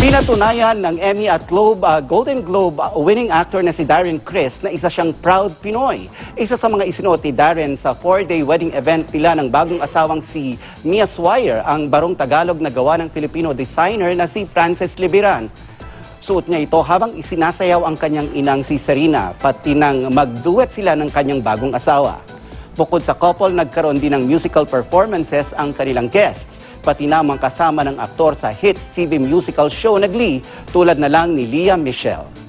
Pinatunayan ng Emmy at Globe, uh, Golden Globe uh, winning actor na si Darren Criss na isa siyang proud Pinoy. Isa sa mga isinuot ni Darren sa four-day wedding event nila ng bagong asawang si Mia Swire, ang barong Tagalog na gawa ng Filipino designer na si Frances Liberan. Suot niya ito habang isinasayaw ang kanyang inang si Serena, pati nang magduet sila ng kanyang bagong asawa. Bukod sa couple, nagkaroon din ng musical performances ang kanilang guests, pati na mga kasama ng aktor sa hit TV musical show na Glee tulad na lang ni Leah Michelle.